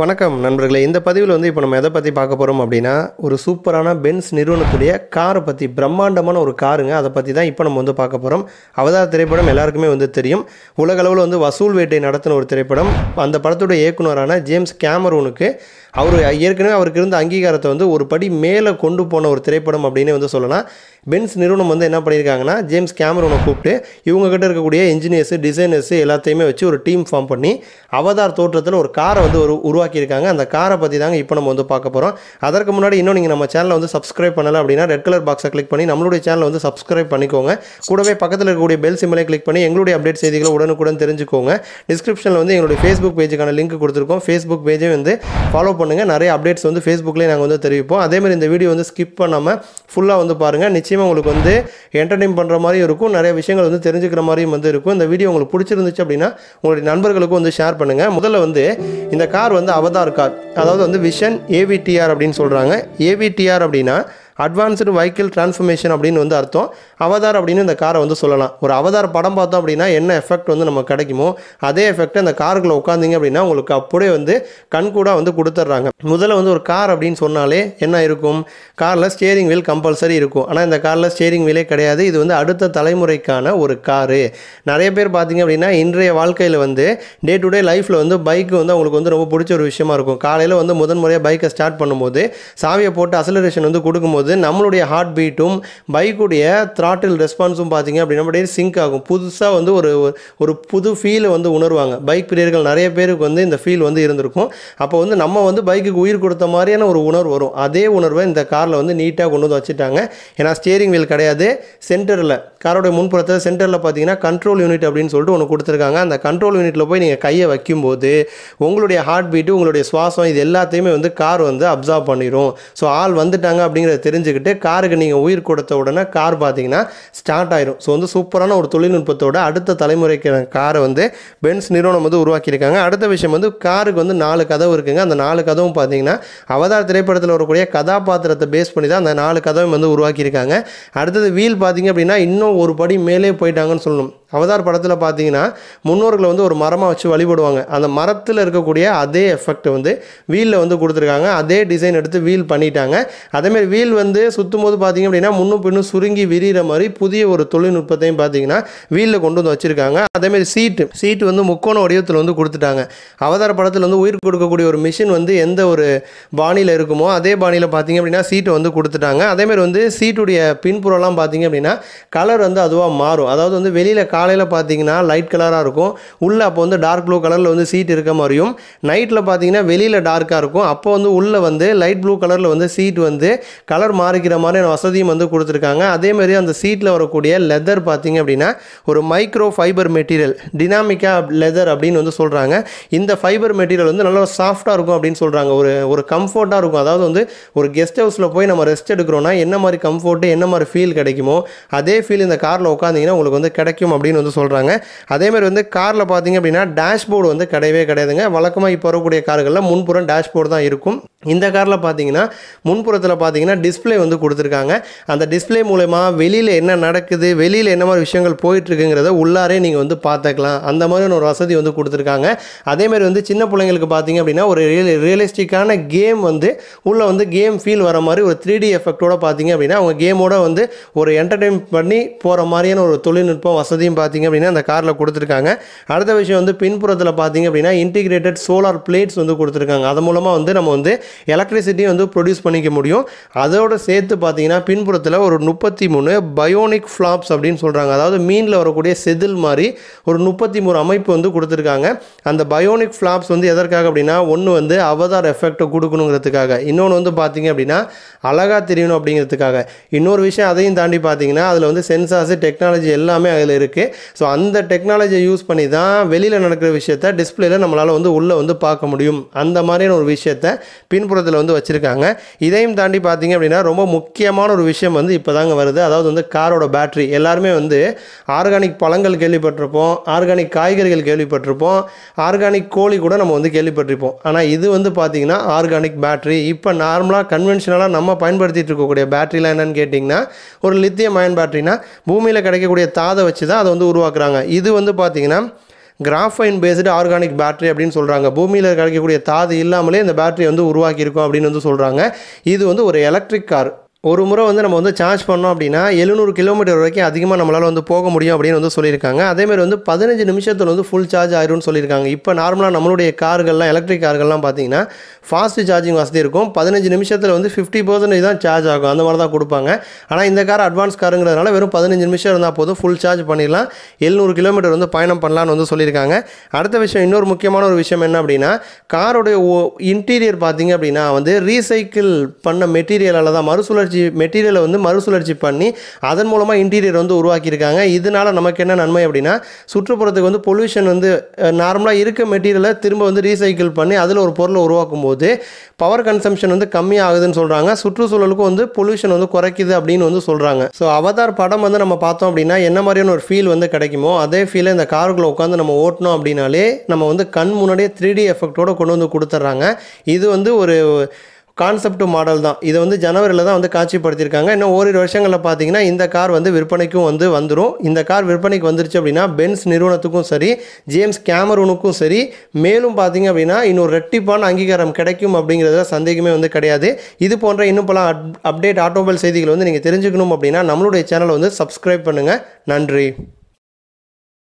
வணக்கம் நண்பர்களே. இந்த பதிவில் வந்து இப்போ நம்ம எதை பற்றி பார்க்க போகிறோம் அப்படின்னா ஒரு சூப்பரான பென்ஸ் நிறுவனத்துடைய காரை பற்றி பிரம்மாண்டமான ஒரு காருங்க. அதை பற்றி தான் இப்போ நம்ம வந்து பார்க்க போகிறோம் அவதார திரைப்படம் எல்லாருக்குமே வந்து தெரியும். உலகளவில் வந்து வசூல் வேட்டை நடத்தின ஒரு திரைப்படம். அந்த படத்துடைய இயக்குனரான ஜேம்ஸ் கேமரூனுக்கு அவர் ஏற்கனவே அவருக்கு இருந்த அங்கீகாரத்தை வந்து ஒரு படி மேலே கொண்டு போன ஒரு திரைப்படம் அப்படின்னு வந்து சொல்லலாம். பென்ஸ் நிறுவனம் வந்து என்ன பண்ணியிருக்காங்கன்னா ஜேம்ஸ் கேமரூனை கூப்பிட்டு இவங்ககிட்ட இருக்கக்கூடிய இன்ஜினியர்ஸு டிசைனர்ஸு எல்லாத்தையுமே வச்சு ஒரு டீம் ஃபார்ம் பண்ணி அவதார் தோற்றத்தில் ஒரு காரை வந்து ஒரு உருவாக்கியிருக்காங்க. அந்த காரை பற்றி தாங்க இப்போ நம்ம வந்து பார்க்க போகிறோம் அதற்கு முன்னாடி இன்னும் நீங்கள் நம்ம சேனலை வந்து சப்ஸ்கிரைப் பண்ணலை அப்படின்னா ரெட் கலர் பாக்ஸை கிளிக் பண்ணி நம்மளுடைய சேனலை வந்து சப்ஸ்கிரைப் பண்ணிக்கோங்க. கூடவே பக்கத்தில் இருக்கக்கூடிய பெல் சிம்மலை கிளிக் பண்ணி எங்களுடைய அப்டேட் செய்திகளை உடனுக்குடன் தெரிஞ்சுக்கோங்க. டிஸ்கிரிப்ஷனில் வந்து எங்களுடைய ஃபேஸ்புக் பேஜுக்கான லிங்க் கொடுத்துருக்கோம். ஃபேஸ்புக் பேஜே வந்து ஃபாலோ பண்ணுங்கள் நிறைய அப்டேட்ஸ் வந்து ஃபேஸ்புக்லேயே நாங்கள் வந்து தெரிவிப்போம். அதேமாதிரி இந்த வீடியோ வந்து ஸ்கிப் பண்ணாமல் ஃபுல்லாக வந்து பாருங்கள் நிச்சயமாக உங்களுக்கு வந்து என்டர்டைன் பண்ணுற மாதிரியும் இருக்கும். நிறைய விஷயங்கள் வந்து தெரிஞ்சுக்கிற மாதிரியும் வந்து இருக்கும். இந்த வீடியோ உங்களுக்கு பிடிச்சிருந்துச்சு அப்படின்னா உங்களுடைய நண்பர்களுக்கும் வந்து ஷேர் பண்ணுங்கள் முதல்ல வந்து இந்த கார் வந்து அவதார் கார். அதாவது வந்து விஷன் ஏவிடிஆர் அப்படின்னு சொல்கிறாங்க ஏவிடிஆர் அப்படின்னா அட்வான்ஸ்டு வெஹிக்கிள் டிரான்ஸ்ஃபர்மேஷன் அப்படின்னு வந்து அர்த்தம். அவதார் அப்படின்னு இந்த காரை வந்து சொல்லலாம். ஒரு அவதார் படம் பார்த்தோம் அப்படின்னா என்ன எஃபெக்ட் வந்து நமக்கு கிடைக்குமோ அதே எஃபெக்ட் அந்த காருக்குள்ள உட்காந்திங்க அப்படின்னா உங்களுக்கு அப்படியே வந்து கண்கூடாக வந்து கொடுத்துட்றாங்க. முதல்ல வந்து ஒரு கார் அப்படின்னு சொன்னாலே என்ன இருக்கும்? காரில் ஸ்டியரிங் வீல் கம்பல்சரி இருக்கும். ஆனால் இந்த காரில் ஸ்டியரிங் வீலே கிடையாது. இது வந்து அடுத்த தலைமுறைக்கான ஒரு காரு. நிறைய பேர் பார்த்தீங்க அப்படின்னா இன்றைய வாழ்க்கையில் வந்து டே டு டே லைஃப்பில் வந்து பைக் வந்து அவங்களுக்கு வந்து ரொம்ப பிடிச்ச ஒரு விஷயமா இருக்கும். காலையில் வந்து முதன் முறையாக பைக்கை ஸ்டார்ட் பண்ணும்போது சாவியை போட்டு அசலரேஷன் வந்து கொடுக்கும்போது நம்மளுடைய ஹார்ட் பீட்டும் பைக்குடைய த்ராட்டில் ரெஸ்பான்ஸும் பார்த்தீங்க அப்படின்னா அப்படியே சிங்க் ஆகும். புதுசாக வந்து ஒரு ஒரு புது ஃபீலை வந்து உணர்வாங்க. பைக் பிரியர்கள் நிறைய பேருக்கு வந்து இந்த ஃபீல் வந்து இருந்திருக்கும். அப்போ வந்து நம்ம வந்து பைக்குக்கு உயிர் கொடுத்த மாதிரியான ஒரு உணர்வு வரும். அதே உணர்வை இந்த காரில் வந்து நீட்டாக கொண்டு வந்து வச்சுட்டாங்க. ஏன்னா ஸ்டியரிங் வீல் கிடையாது. சென்டரில் காரோடைய முன்புறத்தில் சென்டரில் பார்த்தீங்கன்னா கண்ட்ரோல் யூனிட் அப்படின்னு சொல்லிட்டு ஒன்று கொடுத்துருக்காங்க. அந்த கண்ட்ரோல் யூனிட்டில் போய் நீங்கள் கையை வைக்கும்போது உங்களுடைய ஹார்ட் பீட்டு உங்களுடைய சுவாசம் இது எல்லாத்தையுமே வந்து கார் வந்து அப்சர்வ் பண்ணிடும் ஸோ ஆள் வந்துட்டாங்க அப்படிங்கிறத தெரிஞ்சுக்கிட்டு காருக்கு நீங்கள் உயிர் கொடுத்த உடனே கார் பார்த்தீங்கன்னா ஸ்டார்ட் ஆயிரும். ஸோ வந்து சூப்பரான ஒரு தொழில்நுட்பத்தோட அடுத்த தலைமுறைக்கான காரை வந்து பென்ஸ் நிறுவனம் வந்து உருவாக்கியிருக்காங்க. அடுத்த விஷயம் வந்து காருக்கு வந்து நாலு கதவு இருக்குங்க. அந்த நாலு கதவும் பார்த்தீங்கன்னா அவதார் திரைப்படத்தில் வரக்கூடிய கதாபாத்திரத்தை பேஸ் பண்ணி தான் அந்த நாலு கதவும் வந்து உருவாக்கியிருக்காங்க. அடுத்தது வீல் பார்த்தீங்க அப்படின்னா இன்னும் ஒரு படி மேலே போயிட்டாங்கன்னு சொல்லணும். அவதார் படத்தில் பார்த்தீங்கன்னா முன்னோர்களை வந்து ஒரு மரமாக வச்சு வழிபடுவாங்க. அந்த மரத்தில் இருக்கக்கூடிய அதே எஃபெக்ட் வந்து வீலில் வந்து கொடுத்துருக்காங்க. அதே டிசைன் எடுத்து வீல் பண்ணிட்டாங்க. அதேமாதிரி வீல் வந்து சுற்றும் போது பார்த்தீங்க அப்படின்னா முன்னும் பின்னும் சுருங்கி விரிகிற மாதிரி புதிய ஒரு தொழில்நுட்பத்தையும் பார்த்தீங்கன்னா வீலில் கொண்டு வந்து வச்சுருக்காங்க. அதேமாரி சீட்டு சீட்டு வந்து முக்கோண வடிவத்தில் வந்து கொடுத்துட்டாங்க. அவதார படத்தில் வந்து உயிர் கொடுக்கக்கூடிய ஒரு மிஷின் வந்து எந்த ஒரு பாணியில் இருக்குமோ அதே பாணியில் பார்த்தீங்க அப்படின்னா சீட்டை வந்து கொடுத்துட்டாங்க. அதேமாரி வந்து சீட்டுடைய பின்புறம்லாம் பார்த்தீங்க அப்படின்னா கலர் வந்து அதுவாக மாறும். அதாவது வந்து வெளியில் காலையில் பார்த்தீங்கன்னா லைட் கலராக இருக்கும். உள்ளே அப்போ வந்து டார்க் ப்ளூ கலரில் வந்து சீட் இருக்க மாதிரியும் நைட்டில் பார்த்தீங்கன்னா வெளியில் டார்க்காக இருக்கும். அப்போ வந்து உள்ளே வந்து லைட் ப்ளூ கலரில் வந்து சீட் வந்து கலர் மாறிக்கிற மாதிரியான வசதியும் வந்து கொடுத்துருக்காங்க. அதேமாதிரி அந்த சீட்டில் வரக்கூடிய லெதர் பார்த்தீங்க அப்படின்னா ஒரு மைக்ரோ ஃபைபர் மெட்டீரியல் டினாமிக்கா லெதர் அப்படின்னு வந்து சொல்கிறாங்க இந்த ஃபைபர் மெட்டீரியல் வந்து நல்லா சாஃப்டாக இருக்கும் அப்படின்னு சொல்கிறாங்க ஒரு ஒரு கம்ஃபர்ட்டாக இருக்கும். அதாவது வந்து ஒரு கெஸ்ட் ஹவுஸில் போய் நம்ம ரெஸ்ட் எடுக்கிறோன்னா என்ன மாதிரி கம்ஃபர்ட்டு என்ன மாதிரி ஃபீல் கிடைக்குமோ அதே ஃபீல் இந்த காரில் உட்காந்திங்கன்னா உங்களுக்கு வந்து கிடைக்கும் அப்படின்னு வந்து சொல்கிறாங்க அதேமாதிரி வந்து காரில் பார்த்தீங்க அப்படின்னா டேஷ்போர்டு வந்து கிடையவே கிடையாதுங்க. வழக்கமாக இப்போ வரக்கூடிய கார்களில் முன்புறம் டேஷ்போர்டு தான் இருக்கும். இந்த காரில் பார்த்தீங்கன்னா முன்புறத்தில் பார்த்தீங்கன்னா டிஸ்பிளே வந்து கொடுத்துருக்காங்க. அந்த டிஸ்பிளே மூலயமா வெளியில் என்ன நடக்குது வெளியில் என்ன மாதிரி விஷயங்கள் போயிட்டுருக்குங்கிறத உள்ளாரே நீங்கள் வந்து பார்த்துக்கலாம். அந்த மாதிரியான ஒரு வசதி வந்து கொடுத்துருக்காங்க. அதேமாதிரி வந்து சின்ன பிள்ளைங்களுக்கு பார்த்தீங்க அப்படின்னா ஒரு ரியல் ரியலிஸ்டிக்கான கேம் வந்து உள்ளே வந்து கேம் ஃபீல் வர மாதிரி ஒரு த்ரீ டி எஃபெக்டோட பார்த்தீங்க அப்படின்னா அவங்க கேமோட வந்து ஒரு என்டர்டைன் பண்ணி போகிற மாதிரியான ஒரு தொழில்நுட்பம் வசதியும் பார்த்தீங்க அப்படின்னா அந்த காரில் கொடுத்துருக்காங்க. அடுத்த விஷயம் வந்து பின்புறத்தில் பார்த்தீங்க அப்படின்னா இன்டிகிரேட்டட் சோலார் பிளேட்ஸ் வந்து கொடுத்துருக்காங்க. அது மூலமாக வந்து நம்ம வந்து எலக்ட்ரிசிட்டியும் வந்து ப்ரொடியூஸ் பண்ணிக்க முடியும். அதோட சேர்த்து பார்த்தீங்கன்னா பின்புறத்தில் ஒரு முப்பத்தி மூணு பயோனிக் ஃப்ளாப்ஸ் அப்படின்னு சொல்கிறாங்க அதாவது மீனில் வரக்கூடிய செதில் மாதிரி ஒரு முப்பத்தி மூணு அமைப்பு வந்து கொடுத்துருக்காங்க. அந்த பயோனிக் ஃப்ளாப்ஸ் வந்து எதற்காக அப்படின்னா ஒன்று வந்து அவதார் எஃபெக்டை கொடுக்கணுங்கிறதுக்காக. இன்னொன்று வந்து பார்த்தீங்க அப்படின்னா அழகாக தெரியணும் அப்படிங்கிறதுக்காக. இன்னொரு விஷயம் அதையும் தாண்டி பார்த்தீங்கன்னா அதில் வந்து சென்சார்ஸு டெக்னாலஜி எல்லாமே அதில் இருக்குது ஸோ அந்த டெக்னாலஜியை யூஸ் பண்ணி தான் வெளியில் நடக்கிற விஷயத்த டிஸ்பிளேல நம்மளால் வந்து உள்ளே வந்து பார்க்க முடியும். அந்த மாதிரியான ஒரு விஷயத்த பின்புறத்தில் வந்து வச்சுருக்காங்க. இதையும் தாண்டி பார்த்தீங்க அப்படின்னா ரொம்ப முக்கியமான ஒரு விஷயம் வந்து இப்போ தாங்க வருது. அதாவது வந்து காரோட பேட்டரி எல்லாருமே வந்து ஆர்கானிக் பழங்கள் கேள்விப்பட்டிருப்போம். ஆர்கானிக் காய்கறிகள் கேள்விப்பட்டிருப்போம். ஆர்கானிக் கோழி கூட நம்ம வந்து கேள்விப்பட்டிருப்போம். ஆனால் இது வந்து பார்த்தீங்கன்னா ஆர்கானிக் பேட்டரி இப்போ நார்மலாக கன்வென்ஷனலாக நம்ம பயன்படுத்திகிட்டு இருக்கக்கூடிய பேட்டரிலாம் என்னென்னு கேட்டிங்கன்னா ஒரு லித்தியம் அயன் பேட்டரினா பூமியில் கிடைக்கக்கூடிய தாதை வச்சு தான் அதை வந்து உருவாக்குறாங்க. இது வந்து பார்த்திங்கன்னா கிராஃபைன் பேஸ்டு ஆர்கானிக் பேட்டரி அப்படின்னு சொல்கிறாங்க பூமியில் கிடைக்கக்கூடிய தாது இல்லாமலே இந்த பேட்டரி வந்து உருவாக்கியிருக்கோம் அப்படின்னு வந்து சொல்கிறாங்க இது வந்து ஒரு எலக்ட்ரிக் கார் ஒரு முறை வந்து நம்ம வந்து சார்ஜ் பண்ணோம் அப்படின்னா எழுநூறு கிலோமீட்டர் வரைக்கும் அதிகமாக நம்மளால் வந்து போக முடியும் அப்படின்னு வந்து சொல்லியிருக்காங்க. அதேமாதிரி வந்து பதினஞ்சு நிமிஷத்தில் வந்து ஃபுல் சார்ஜ் ஆயிரும்னு சொல்லியிருக்காங்க. இப்போ நார்மலாக நம்மளுடைய கார்கள்லாம் எலக்ட்ரிக் கார்கள்லாம் பார்த்தீங்கன்னா ஃபாஸ்ட் சார்ஜிங் வசதி இருக்கும். பதினஞ்சு நிமிஷத்தில் வந்து ஃபிஃப்டி பர்சன்டேஜ் தான் சார்ஜ் ஆகும். அந்த மாதிரி தான் கொடுப்பாங்க. ஆனால் இந்த கார் அட்வான்ஸ் காருங்கிறதுனால வெறும் பதினஞ்சு நிமிஷம் இருந்தால் போதும் ஃபுல் சார்ஜ் பண்ணிடலாம். எழுநூறு கிலோமீட்டர் வந்து பயணம் பண்ணலான்னு வந்து சொல்லியிருக்காங்க. அடுத்த விஷயம் இன்னொரு முக்கியமான ஒரு விஷயம் என்ன அப்படின்னா காரோடைய இன்டீரியர் பார்த்தீங்க அப்படின்னா வந்து ரீசைக்கிள் பண்ண மெட்டீரியலால் தான் மறுசுழற்சி மெட்டீரியலை வந்து மறுசுழற்சி பண்ணி அதன் மூலமாக இன்டீரியர் வந்து உருவாக்கியிருக்காங்க. இதனால நமக்கு என்ன நன்மை அப்படின்னா சுற்றுப்புறத்துக்கு வந்து பொல்யூஷன் வந்து நார்மலாக இருக்க மெட்டீரியலை திரும்ப வந்து ரீசைக்கிள் பண்ணி அதில் ஒரு பொருளை உருவாக்கும் போது பவர் கன்சம்ஷன் வந்து கம்மியாகுதுன்னு சொல்கிறாங்க சுற்றுச்சூழலுக்கும் வந்து பொல்யூஷன் வந்து குறைக்குது அப்படின்னு வந்து சொல்கிறாங்க ஸோ அவதார் படம் வந்து நம்ம பார்த்தோம் அப்படின்னா என்ன மாதிரியான ஒரு ஃபீல் வந்து கிடைக்குமோ அதே ஃபீலை இந்த காருக்குள்ளே உட்காந்து நம்ம ஓட்டினோம் அப்படின்னாலே நம்ம வந்து கண் முன்னாடியே த்ரீ டி எஃபெக்டோடு கொண்டு வந்து கொடுத்துட்றாங்க இது வந்து ஒரு கான்செப்ட் மாடல் தான். இதை வந்து ஜனவரியில் தான் வந்து காட்சிப்படுத்தியிருக்காங்க. இன்னும் ஓரிரு வருஷங்களில் பார்த்தீங்கன்னா இந்த கார் வந்து விற்பனைக்கும் வந்து வந்துடும் இந்த கார் விற்பனைக்கு வந்துருச்சு அப்படின்னா பென்ஸ் நிறுவனத்துக்கும் சரி ஜேம்ஸ் கேமரூனுக்கும் சரி மேலும் பார்த்தீங்க அப்படின்னா இன்னொரு ரெட்டிப்பான அங்கீகாரம் கிடைக்கும் அப்படிங்கிறதுல சந்தேகமே வந்து கிடையாது. இது போன்ற இன்னும் பல அப்டேட் ஆட்டோமொபைல் செய்திகள் வந்து நீங்கள் தெரிஞ்சுக்கணும் அப்படின்னா நம்மளுடைய சேனலை வந்து சப்ஸ்கிரைப் பண்ணுங்கள் நன்றி.